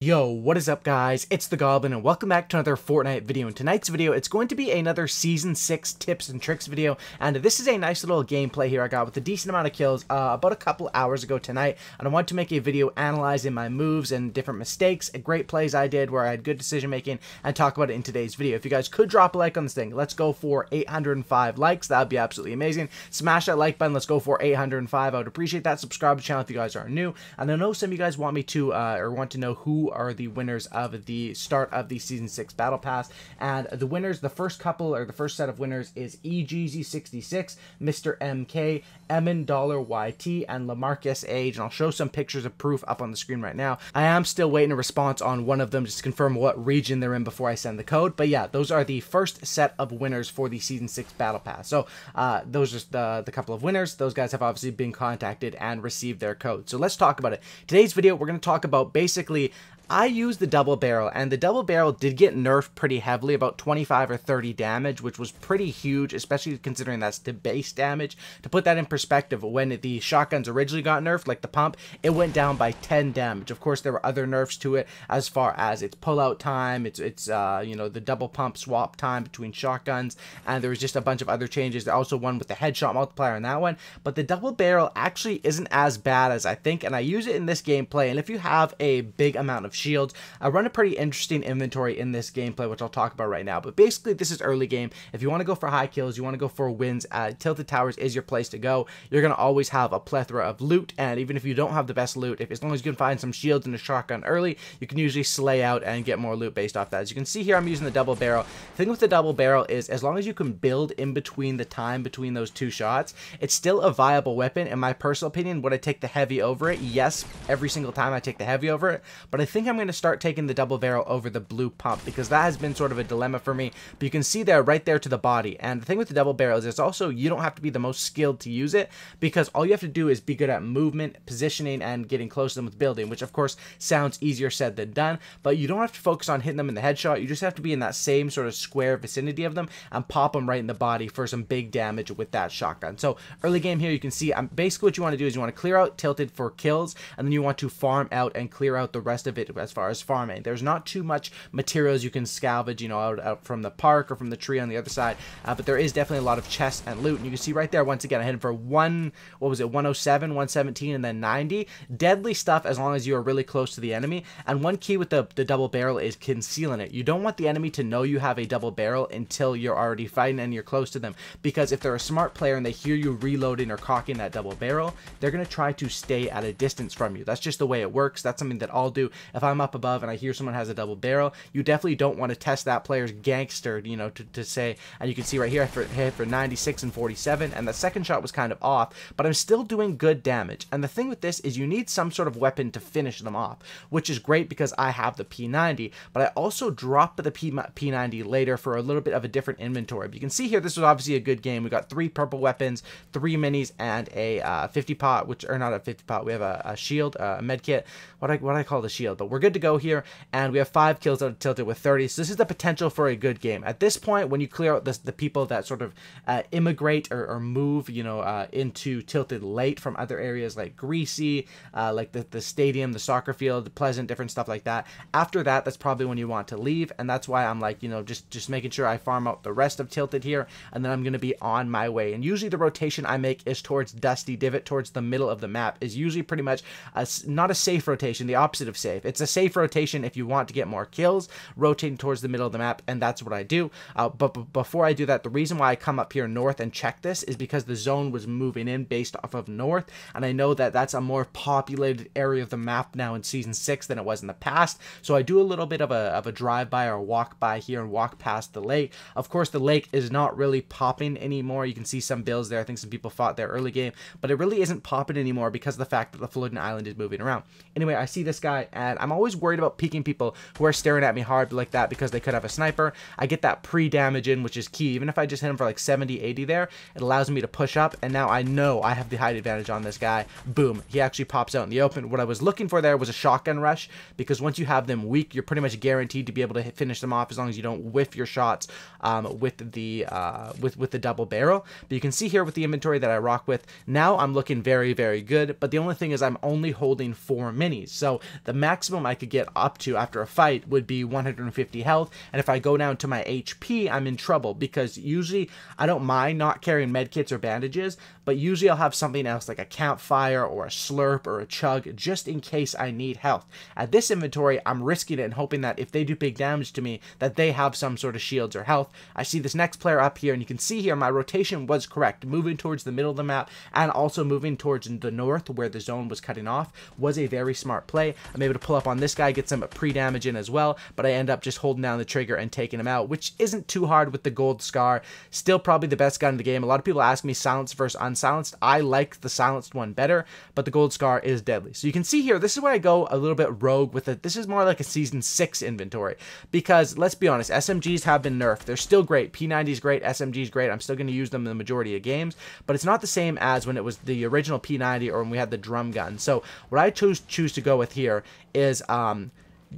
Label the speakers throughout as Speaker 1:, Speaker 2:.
Speaker 1: Yo, what is up guys? It's the Goblin and welcome back to another Fortnite video. In tonight's video, it's going to be another Season 6 tips and tricks video, and this is a nice little gameplay here I got with a decent amount of kills uh, about a couple hours ago tonight, and I want to make a video analyzing my moves and different mistakes, great plays I did where I had good decision making, and talk about it in today's video. If you guys could drop a like on this thing, let's go for 805 likes, that would be absolutely amazing. Smash that like button, let's go for 805, I would appreciate that. Subscribe to the channel if you guys are new, and I know some of you guys want me to, uh, or want to know who are the winners of the start of the Season 6 Battle Pass. And the winners, the first couple, or the first set of winners is EGZ66, Mr. MK, Emin Dollar YT, and Lamarcus Age. And I'll show some pictures of proof up on the screen right now. I am still waiting a response on one of them just to confirm what region they're in before I send the code. But yeah, those are the first set of winners for the Season 6 Battle Pass. So uh, those are the, the couple of winners. Those guys have obviously been contacted and received their code. So let's talk about it. Today's video, we're going to talk about basically I used the double barrel, and the double barrel did get nerfed pretty heavily, about 25 or 30 damage, which was pretty huge, especially considering that's the base damage. To put that in perspective, when the shotguns originally got nerfed, like the pump, it went down by 10 damage. Of course, there were other nerfs to it as far as its pullout time, its, its uh, you know, the double pump swap time between shotguns, and there was just a bunch of other changes. There also one with the headshot multiplier on that one, but the double barrel actually isn't as bad as I think, and I use it in this gameplay, and if you have a big amount of shields. I run a pretty interesting inventory in this gameplay, which I'll talk about right now. But basically, this is early game. If you want to go for high kills, you want to go for wins, uh, Tilted Towers is your place to go. You're going to always have a plethora of loot, and even if you don't have the best loot, if as long as you can find some shields and a shotgun early, you can usually slay out and get more loot based off that. As you can see here, I'm using the double barrel. The thing with the double barrel is as long as you can build in between the time between those two shots, it's still a viable weapon. In my personal opinion, would I take the heavy over it? Yes, every single time I take the heavy over it, but I think I'm going to start taking the double barrel over the blue pump because that has been sort of a dilemma for me. But you can see there right there to the body. And the thing with the double barrel is it's also you don't have to be the most skilled to use it because all you have to do is be good at movement, positioning, and getting close to them with building, which of course sounds easier said than done. But you don't have to focus on hitting them in the headshot. You just have to be in that same sort of square vicinity of them and pop them right in the body for some big damage with that shotgun. So early game here, you can see um, basically what you want to do is you want to clear out tilted for kills, and then you want to farm out and clear out the rest of it as far as farming. There's not too much materials you can salvage, you know, out, out from the park or from the tree on the other side, uh, but there is definitely a lot of chests and loot. And you can see right there, once again, I hit him for one, what was it, 107, 117, and then 90. Deadly stuff as long as you are really close to the enemy. And one key with the, the double barrel is concealing it. You don't want the enemy to know you have a double barrel until you're already fighting and you're close to them. Because if they're a smart player and they hear you reloading or cocking that double barrel, they're going to try to stay at a distance from you. That's just the way it works. That's something that I'll do. If I'm up above and I hear someone has a double barrel, you definitely don't want to test that player's gangster, you know, to, to say, and you can see right here, I hit for 96 and 47, and the second shot was kind of off, but I'm still doing good damage. And the thing with this is you need some sort of weapon to finish them off, which is great because I have the P90, but I also dropped the P P90 later for a little bit of a different inventory. But you can see here, this was obviously a good game. We got three purple weapons, three minis, and a uh, 50 pot, which, are not a 50 pot, we have a, a shield, a med kit, what I, what I call the shield, but we're good to go here, and we have five kills out of Tilted with 30. So this is the potential for a good game. At this point, when you clear out the, the people that sort of uh, immigrate or, or, move, you know, uh, into Tilted late from other areas like Greasy, uh, like the, the stadium, the soccer field, Pleasant, different stuff like that. After that, that's probably when you want to leave, and that's why I'm like, you know, just just making sure I farm out the rest of Tilted here, and then I'm going to be on my way. And usually the rotation I make is towards Dusty Divot, towards the middle of the map, is usually pretty much a, not a safe rotation, the opposite of safe. It's a safe rotation if you want to get more kills, rotating towards the middle of the map, and that's what I do. Uh, but before I do that, the reason why I come up here north and check this is because the zone was moving in based off of north, and I know that that's a more populated area of the map now in Season 6 than it was in the past, so I do a little bit of a, of a drive-by or walk-by here and walk past the lake. Of course, the lake is not really popping anymore. You can see some builds there. I think some people fought there early game, but it really isn't popping anymore because of the fact that the floating island is moving around. Anyway, I see this guy, and I'm always worried about peeking people who are staring at me hard like that because they could have a sniper. I get that pre-damage in, which is key. Even if I just hit him for like 70, 80 there, it allows me to push up, and now I know I have the height advantage on this guy. Boom. He actually pops out in the open. What I was looking for there was a shotgun rush, because once you have them weak, you're pretty much guaranteed to be able to hit, finish them off as long as you don't whiff your shots um, with the uh, with, with the double barrel. But you can see here with the inventory that I rock with, now I'm looking very, very good, but the only thing is I'm only holding four minis. So the maximum maximum I could get up to after a fight would be 150 health. And if I go down to my HP, I'm in trouble because usually I don't mind not carrying medkits or bandages, but usually I'll have something else like a campfire or a slurp or a chug just in case I need health. At this inventory, I'm risking it and hoping that if they do big damage to me, that they have some sort of shields or health. I see this next player up here, and you can see here my rotation was correct, moving towards the middle of the map and also moving towards the north where the zone was cutting off was a very smart play. I'm able to pull up on this guy, get some pre-damage in as well, but I end up just holding down the trigger and taking him out, which isn't too hard with the gold scar. Still probably the best gun in the game. A lot of people ask me silenced versus unsilenced. I like the silenced one better, but the gold scar is deadly. So you can see here, this is where I go a little bit rogue with it. This is more like a season six inventory because let's be honest, SMGs have been nerfed. They're still great. P90 is great. SMG is great. I'm still going to use them in the majority of games, but it's not the same as when it was the original P90 or when we had the drum gun. So what I choose choose to go with here is um,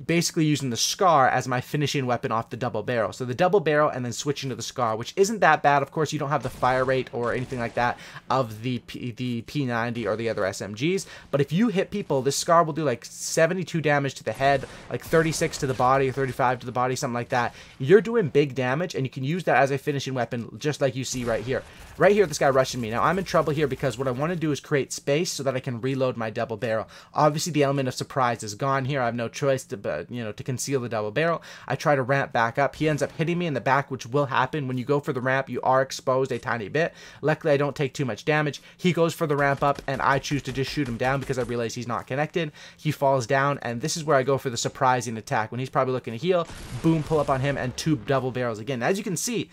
Speaker 1: basically using the Scar as my finishing weapon off the double barrel. So the double barrel and then switching to the Scar, which isn't that bad. Of course, you don't have the fire rate or anything like that of the P the P90 or the other SMGs. But if you hit people, this Scar will do like 72 damage to the head, like 36 to the body, or 35 to the body, something like that. You're doing big damage, and you can use that as a finishing weapon, just like you see right here. Right here, this guy rushing me. Now, I'm in trouble here because what I want to do is create space so that I can reload my double barrel. Obviously, the element of surprise is gone here. I have no choice to but uh, you know, to conceal the double barrel. I try to ramp back up. He ends up hitting me in the back, which will happen. When you go for the ramp, you are exposed a tiny bit. Luckily, I don't take too much damage. He goes for the ramp up, and I choose to just shoot him down because I realize he's not connected. He falls down, and this is where I go for the surprising attack. When he's probably looking to heal, boom, pull up on him, and two double barrels again. As you can see,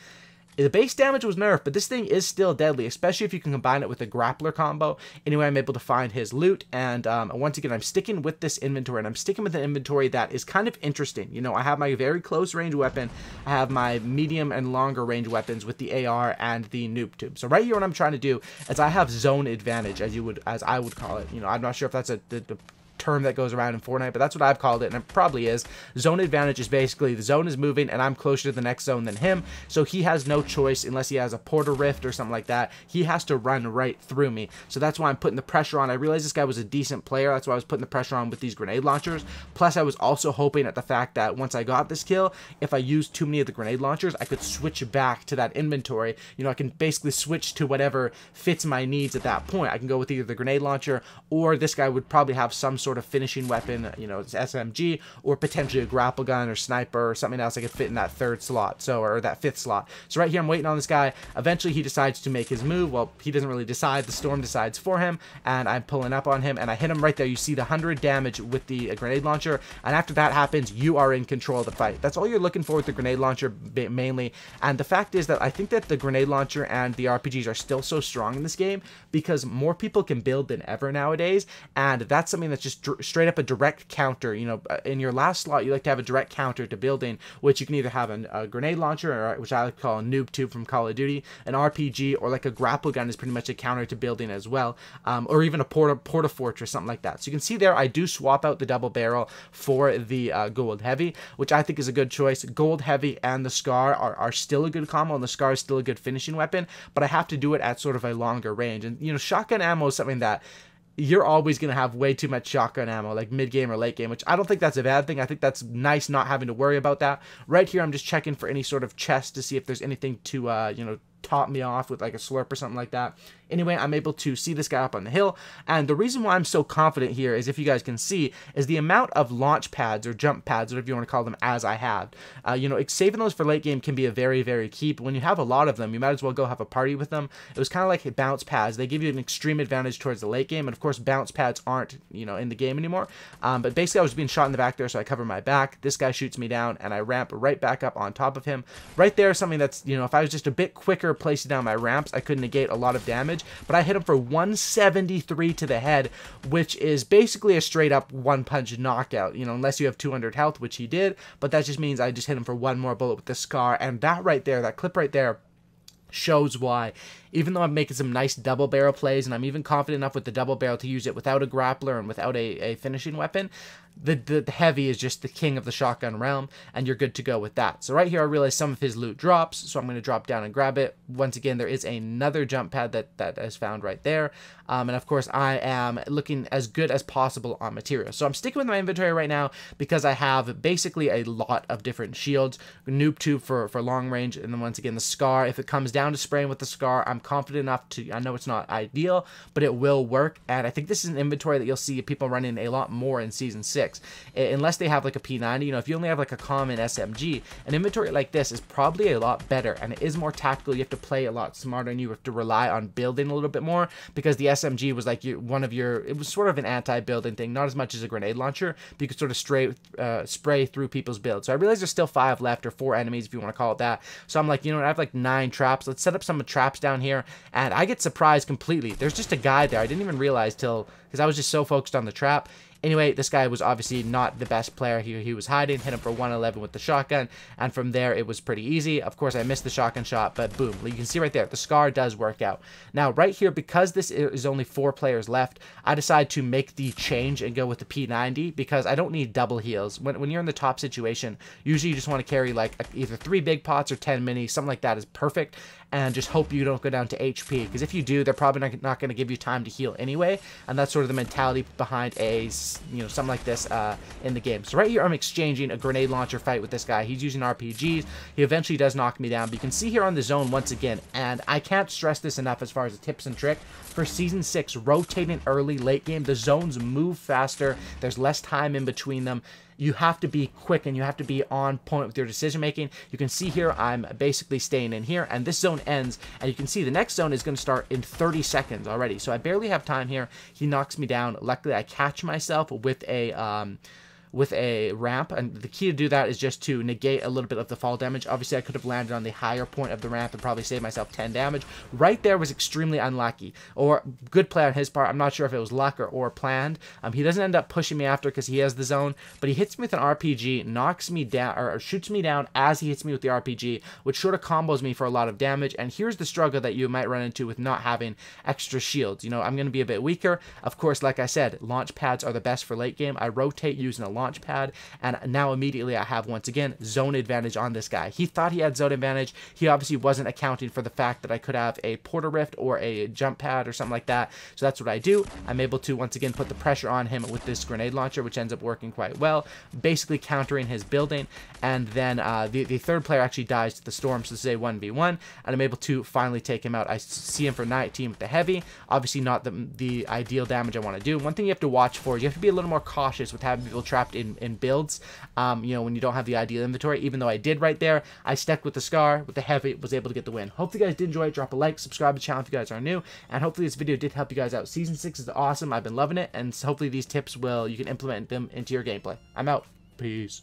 Speaker 1: the base damage was nerfed, but this thing is still deadly, especially if you can combine it with a grappler combo. Anyway, I'm able to find his loot, and um, once again, I'm sticking with this inventory, and I'm sticking with an inventory that is kind of interesting. You know, I have my very close range weapon, I have my medium and longer range weapons with the AR and the noob tube. So right here, what I'm trying to do is I have zone advantage, as you would, as I would call it. You know, I'm not sure if that's a the, the term that goes around in Fortnite, but that's what I've called it, and it probably is. Zone advantage is basically the zone is moving, and I'm closer to the next zone than him, so he has no choice unless he has a Porter rift or something like that. He has to run right through me, so that's why I'm putting the pressure on. I realized this guy was a decent player, that's why I was putting the pressure on with these grenade launchers. Plus, I was also hoping at the fact that once I got this kill, if I used too many of the grenade launchers, I could switch back to that inventory. You know, I can basically switch to whatever fits my needs at that point. I can go with either the grenade launcher, or this guy would probably have some sort of finishing weapon weapon, you know, it's SMG, or potentially a grapple gun or sniper or something else that could fit in that third slot, so or that fifth slot. So right here, I'm waiting on this guy. Eventually, he decides to make his move. Well, he doesn't really decide. The storm decides for him, and I'm pulling up on him, and I hit him right there. You see the 100 damage with the grenade launcher, and after that happens, you are in control of the fight. That's all you're looking for with the grenade launcher mainly, and the fact is that I think that the grenade launcher and the RPGs are still so strong in this game because more people can build than ever nowadays, and that's something that's just straight up a direct counter. You know, uh, in your last slot, you like to have a direct counter to building, which you can either have a, a grenade launcher, or which I like call a noob tube from Call of Duty, an RPG, or like a grapple gun is pretty much a counter to building as well, um, or even a porta porta fortress, something like that. So you can see there, I do swap out the double barrel for the uh, gold heavy, which I think is a good choice. Gold heavy and the scar are, are still a good combo, and the scar is still a good finishing weapon, but I have to do it at sort of a longer range. And you know, shotgun ammo is something that you're always going to have way too much shotgun ammo, like mid game or late game, which I don't think that's a bad thing. I think that's nice not having to worry about that. Right here, I'm just checking for any sort of chest to see if there's anything to, uh, you know, top me off with like a slurp or something like that. Anyway, I'm able to see this guy up on the hill, and the reason why I'm so confident here is if you guys can see, is the amount of launch pads or jump pads, whatever you want to call them, as I have. Uh, you know, saving those for late game can be a very, very key, but when you have a lot of them, you might as well go have a party with them. It was kind of like bounce pads. They give you an extreme advantage towards the late game, and of course, bounce pads aren't, you know, in the game anymore. Um, but basically, I was being shot in the back there, so I cover my back. This guy shoots me down, and I ramp right back up on top of him. Right there, something that's, you know, if I was just a bit quicker placing down my ramps, I could negate a lot of damage, but I hit him for 173 to the head, which is basically a straight up one punch knockout, you know, unless you have 200 health, which he did, but that just means I just hit him for one more bullet with the scar, and that right there, that clip right there, shows why. Even though I'm making some nice double barrel plays, and I'm even confident enough with the double barrel to use it without a grappler and without a, a finishing weapon, the, the, the heavy is just the king of the shotgun realm, and you're good to go with that. So right here, I realize some of his loot drops, so I'm going to drop down and grab it. Once again, there is another jump pad that, that is found right there. Um, and of course, I am looking as good as possible on material. So I'm sticking with my inventory right now because I have basically a lot of different shields. Noob tube for, for long range, and then once again, the Scar. If it comes down to spraying with the Scar, I'm confident enough to, I know it's not ideal, but it will work. And I think this is an inventory that you'll see people running a lot more in Season 6. Unless they have like a P90, you know, if you only have like a common SMG, an inventory like this is probably a lot better, and it is more tactical. You have to play a lot smarter, and you have to rely on building a little bit more, because the SMG was like your, one of your, it was sort of an anti-building thing, not as much as a grenade launcher, but you could sort of stray, uh, spray through people's builds. So I realize there's still five left, or four enemies, if you want to call it that. So I'm like, you know what, I have like nine traps. Let's set up some traps down here, and I get surprised completely. There's just a guy there. I didn't even realize till, because I was just so focused on the trap. Anyway, this guy was obviously not the best player. He, he was hiding, hit him for 111 with the shotgun, and from there it was pretty easy. Of course, I missed the shotgun shot, but boom. You can see right there, the scar does work out. Now, right here, because this is only four players left, I decide to make the change and go with the P90 because I don't need double heals. When, when you're in the top situation, usually you just want to carry like either three big pots or 10 mini, something like that is perfect, and just hope you don't go down to HP because if you do, they're probably not, not going to give you time to heal anyway, and that's sort of the mentality behind a you know, something like this uh, in the game. So right here, I'm exchanging a grenade launcher fight with this guy. He's using RPGs. He eventually does knock me down, but you can see here on the zone once again, and I can't stress this enough as far as the tips and trick. For Season 6, rotating early, late game, the zones move faster. There's less time in between them you have to be quick and you have to be on point with your decision making. You can see here, I'm basically staying in here and this zone ends and you can see the next zone is going to start in 30 seconds already. So I barely have time here. He knocks me down. Luckily, I catch myself with a, um, with a ramp, and the key to do that is just to negate a little bit of the fall damage. Obviously, I could have landed on the higher point of the ramp and probably saved myself 10 damage. Right there was extremely unlucky, or good play on his part. I'm not sure if it was luck or, or planned. Um, he doesn't end up pushing me after because he has the zone, but he hits me with an RPG, knocks me down, or, shoots me down as he hits me with the RPG, which sort of combos me for a lot of damage, and here's the struggle that you might run into with not having extra shields. You know, I'm going to be a bit weaker. Of course, like I said, launch pads are the best for late game. I rotate using a launch pad, and now immediately I have, once again, zone advantage on this guy. He thought he had zone advantage. He obviously wasn't accounting for the fact that I could have a portal rift or a jump pad or something like that. So that's what I do. I'm able to, once again, put the pressure on him with this grenade launcher, which ends up working quite well, basically countering his building. And then uh, the, the third player actually dies to the storm, so this is a 1v1, and I'm able to finally take him out. I see him for 19 with the heavy. Obviously not the, the ideal damage I want to do. One thing you have to watch for, is you have to be a little more cautious with having people in, in builds, um, you know, when you don't have the ideal inventory, even though I did right there, I stuck with the Scar, with the Heavy, was able to get the win. Hope you guys did enjoy it. Drop a like, subscribe to the channel if you guys are new, and hopefully this video did help you guys out. Season 6 is awesome. I've been loving it, and hopefully these tips will, you can implement them into your gameplay. I'm out. Peace.